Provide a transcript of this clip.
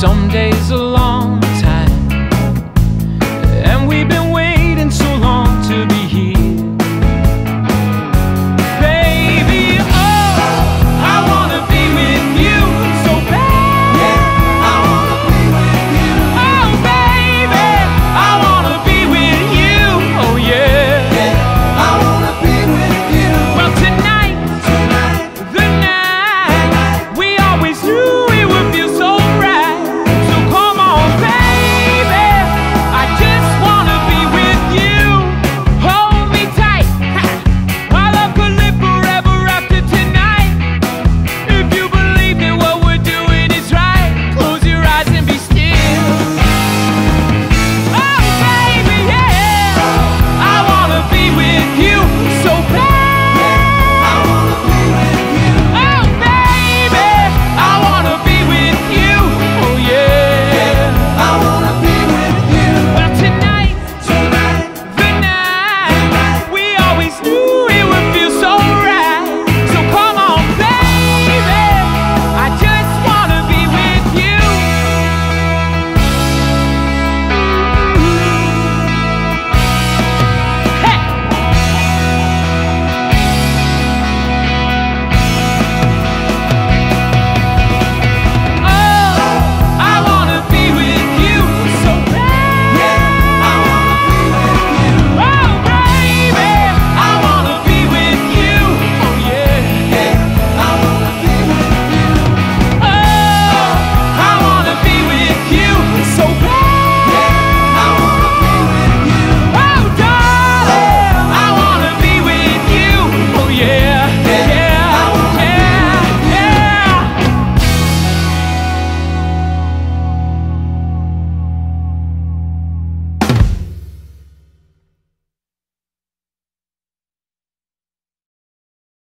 Some days alone.